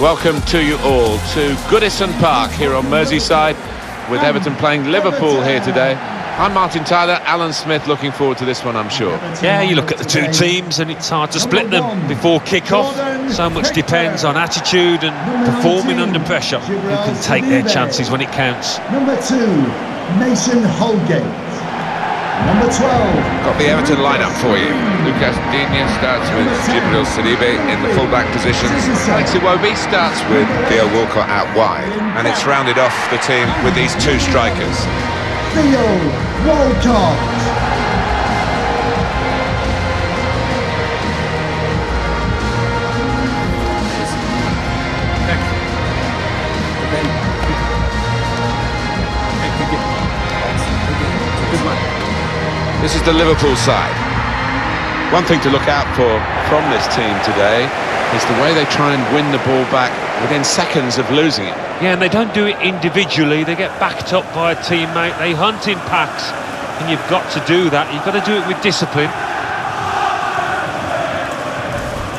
Welcome to you all to Goodison Park here on Merseyside with ah, Everton playing Liverpool here today. I'm Martin Tyler, Alan Smith looking forward to this one I'm sure. Yeah, you look at the two teams and it's hard to split them before kick-off. So much depends on attitude and performing under pressure. Who can take their chances when it counts. Number two, Mason Holgate. Number 12. Got the Everton lineup for you. Lucas Digne starts with Djibril Sidibe in the fullback position. Alex Iwobi starts with Theo Walcott out wide. And it's rounded off the team with these two strikers. Theo Walcott. This is the Liverpool side. One thing to look out for from this team today is the way they try and win the ball back within seconds of losing it. Yeah, and they don't do it individually. They get backed up by a teammate. They hunt in packs, and you've got to do that. You've got to do it with discipline.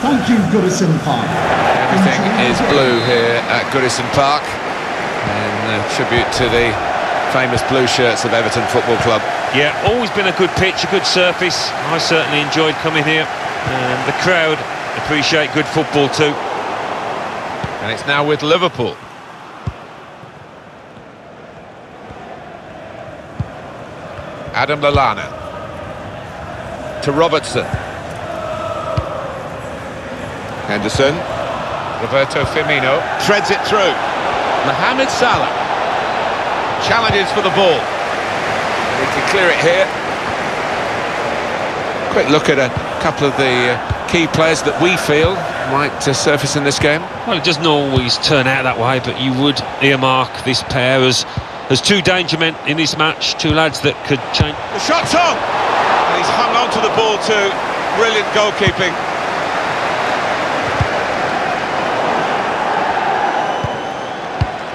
Thank you, Goodison Park. Everything is blue here at Goodison Park. And a tribute to the famous blue shirts of Everton Football Club. Yeah, always been a good pitch, a good surface. I certainly enjoyed coming here. And the crowd appreciate good football too. And it's now with Liverpool. Adam Lallana. To Robertson. Henderson. Roberto Firmino. Threads it through. Mohamed Salah. Challenges for the ball. He can clear it here. Quick look at a couple of the uh, key players that we feel might uh, surface in this game. Well, it doesn't always turn out that way, but you would earmark this pair as, as two danger men in this match, two lads that could change. The shot's on! And he's hung on to the ball too. Brilliant goalkeeping.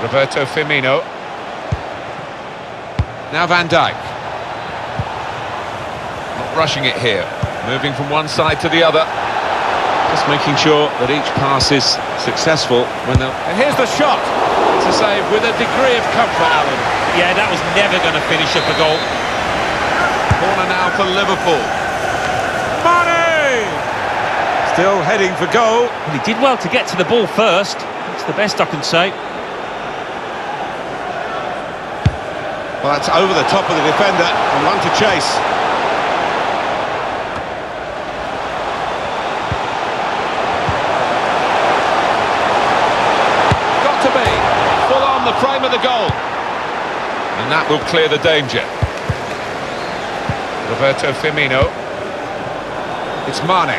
Roberto Firmino. Now Van Dijk. Rushing it here. Moving from one side to the other. Just making sure that each pass is successful when they'll... And here's the shot to save with a degree of comfort, Alan. Yeah, that was never going to finish up a goal. Corner now for Liverpool. Mane! Still heading for goal. Well, he did well to get to the ball first. That's the best I can say. Well, that's over the top of the defender and one to chase. Got to be full on the frame of the goal. And that will clear the danger. Roberto Firmino. It's Mane.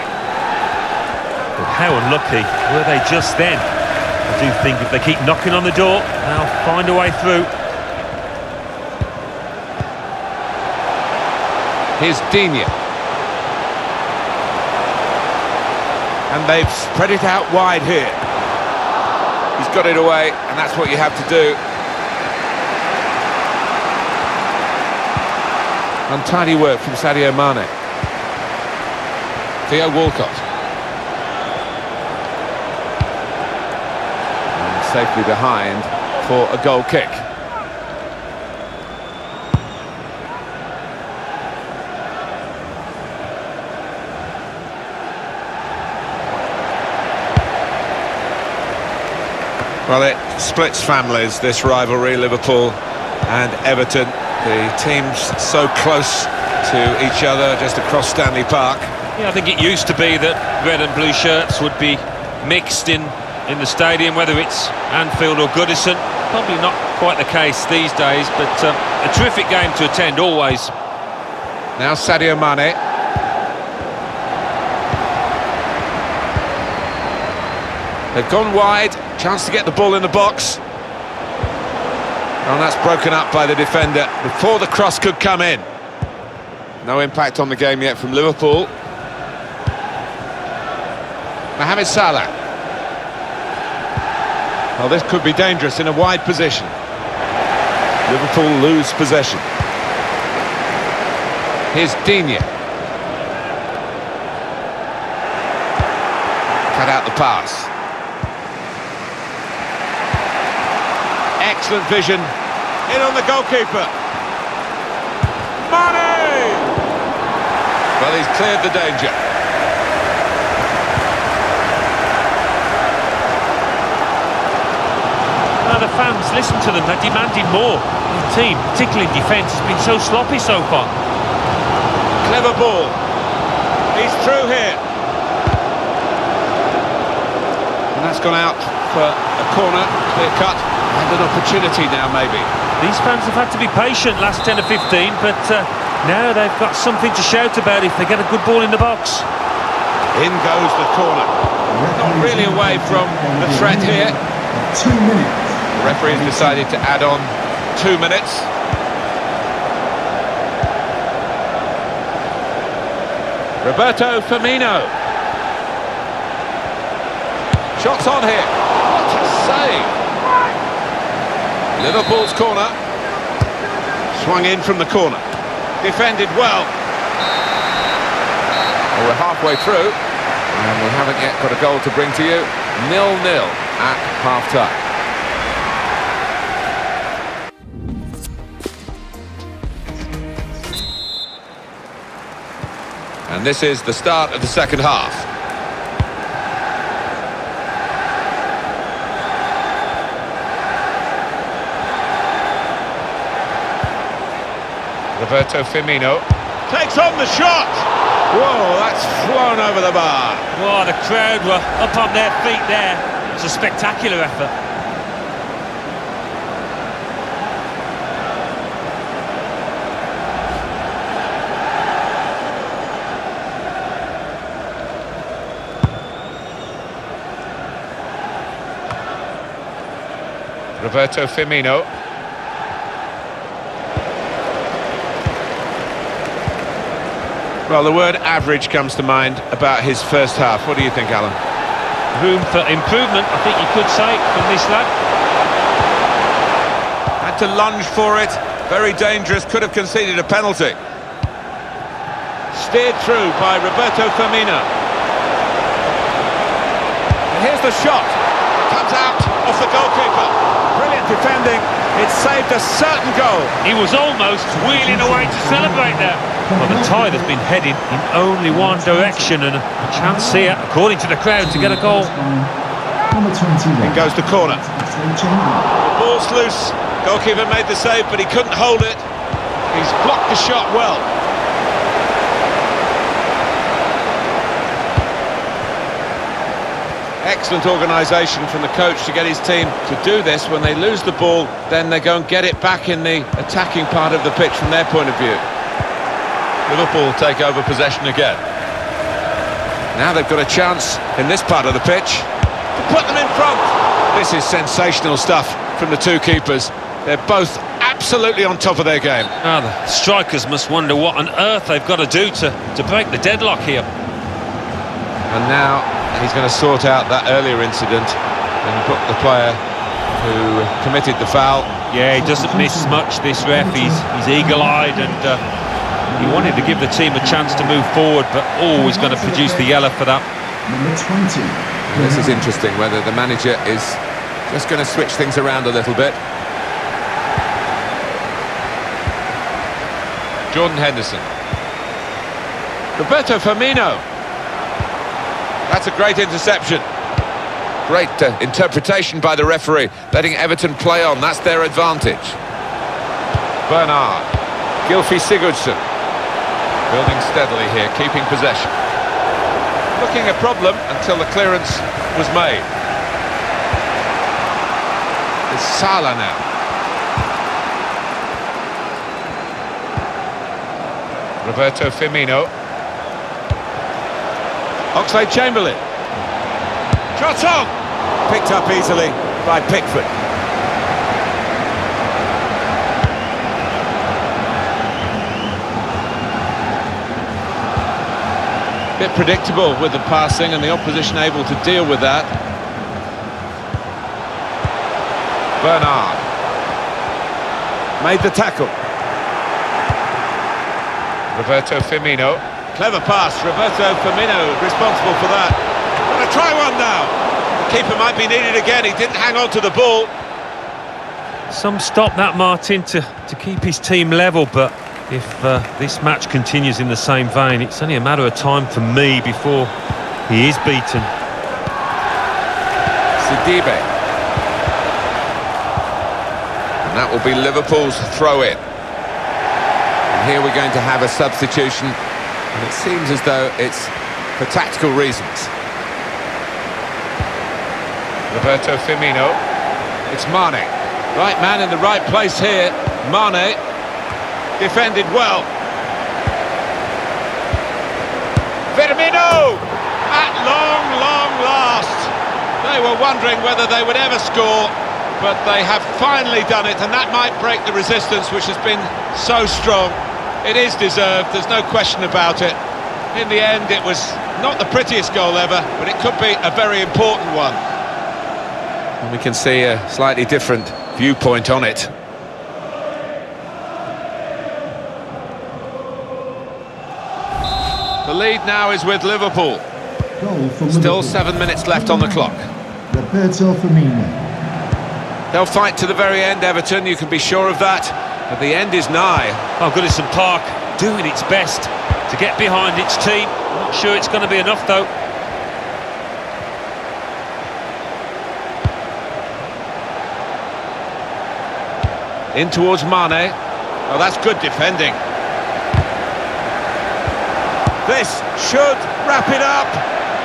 But how unlucky were they just then? I do think if they keep knocking on the door, they'll find a way through. Here's Digne. And they've spread it out wide here. He's got it away, and that's what you have to do. Untidy work from Sadio Mane. Theo Walcott. And safely behind for a goal kick. Well, it splits families, this rivalry, Liverpool and Everton. The teams so close to each other, just across Stanley Park. Yeah, I think it used to be that red and blue shirts would be mixed in, in the stadium, whether it's Anfield or Goodison. Probably not quite the case these days, but um, a terrific game to attend, always. Now Sadio Mane. They've gone wide, chance to get the ball in the box. And that's broken up by the defender before the cross could come in. No impact on the game yet from Liverpool. Mohamed Salah. Well, this could be dangerous in a wide position. Liverpool lose possession. Here's Digne. Cut out the pass. Excellent vision. In on the goalkeeper. Mane! Well, he's cleared the danger. Now the fans, listen to them, they're demanding more. The team, particularly in defence, has been so sloppy so far. Clever ball. He's through here. And that's gone out for a corner, clear cut, and an opportunity now maybe. These fans have had to be patient last 10 or 15, but uh, now they've got something to shout about if they get a good ball in the box. In goes the corner. Not really away from the threat here. Two minutes. The referee has decided to add on two minutes. Roberto Firmino. Shots on here. What a save. Liverpool's corner. Swung in from the corner. Defended well. Well, we're halfway through, and we haven't yet got a goal to bring to you. Nil-nil at half-time. And this is the start of the second half. Roberto Firmino takes on the shot. Whoa, that's flown over the bar. Oh, the crowd were up on their feet there. It's a spectacular effort. Roberto Firmino. Well, the word average comes to mind about his first half. What do you think, Alan? Room for improvement, I think you could say, from this lad. Had to lunge for it. Very dangerous. Could have conceded a penalty. Steered through by Roberto Firmino. And here's the shot. Comes out off the goalkeeper. Brilliant defending. It saved a certain goal. He was almost wheeling away to celebrate there. Well, the tide has been heading in only one direction and a chance here, according to the crowd, to get a goal. Number 21. In goes the corner. Ball's loose. Goalkeeper made the save, but he couldn't hold it. He's blocked the shot well. Excellent organisation from the coach to get his team to do this. When they lose the ball, then they go and get it back in the attacking part of the pitch from their point of view. Liverpool take over possession again. Now they've got a chance in this part of the pitch to put them in front. This is sensational stuff from the two keepers. They're both absolutely on top of their game. Now, the strikers must wonder what on earth they've got to do to, to break the deadlock here. And now he's going to sort out that earlier incident and put the player who committed the foul. Yeah, he doesn't miss much, this ref. He's, he's eagle-eyed and uh, he wanted to give the team a chance to move forward, but always going to produce the yellow for that. Number 20. This is interesting, whether the manager is just going to switch things around a little bit. Jordan Henderson. Roberto Firmino. That's a great interception. Great uh, interpretation by the referee, letting Everton play on. That's their advantage. Bernard. Gylfi Sigurdsson. Building steadily here, keeping possession. Looking a problem until the clearance was made. It's Salah now. Roberto Firmino. Oxlade Chamberlain. Shot on! Picked up easily by Pickford. Bit predictable with the passing and the opposition able to deal with that. Bernard. Made the tackle. Roberto Firmino. Clever pass, Roberto Firmino responsible for that. Gonna try one now. The keeper might be needed again, he didn't hang on to the ball. some stop that Martin to, to keep his team level, but if uh, this match continues in the same vein, it's only a matter of time for me before he is beaten. Sidibe. And that will be Liverpool's throw-in. And here we're going to have a substitution, and it seems as though it's for tactical reasons. Roberto Firmino. It's Mane. Right man in the right place here. Mane. Defended well. Firmino! At long, long last. They were wondering whether they would ever score, but they have finally done it, and that might break the resistance, which has been so strong. It is deserved, there's no question about it. In the end, it was not the prettiest goal ever, but it could be a very important one. And we can see a slightly different viewpoint on it. The lead now is with Liverpool. Still seven minutes left on the clock. Roberto Firmino. They'll fight to the very end, Everton, you can be sure of that. But the end is nigh. Oh, Goodison Park doing its best to get behind its team. Not sure it's going to be enough, though. In towards Mane. Oh, that's good defending. This should wrap it up.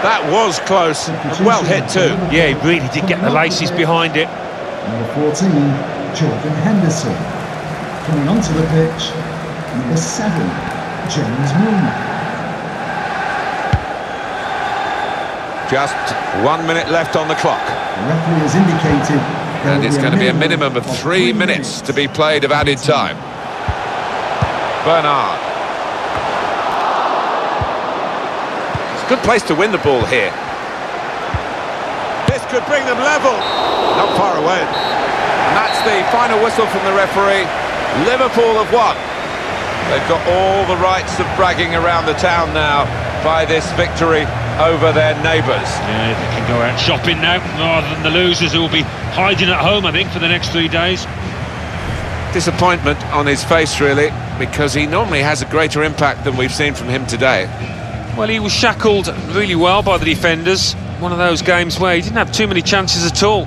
That was close. and Well hit too. Yeah, he really did get the laces behind it. Number 14, Jordan Henderson. Coming onto the pitch, number 7, James Milner. Just one minute left on the clock. The referee has indicated And it's going to be a minimum of three minutes to be played of added time. Bernard. It's a good place to win the ball here. This could bring them level. Not far away. And that's the final whistle from the referee. Liverpool have won. They've got all the rights of bragging around the town now by this victory over their neighbours. Yeah, they can go out shopping now, rather than the losers who will be hiding at home, I think, for the next three days. disappointment on his face, really, because he normally has a greater impact than we've seen from him today. Well, he was shackled really well by the defenders. One of those games where he didn't have too many chances at all.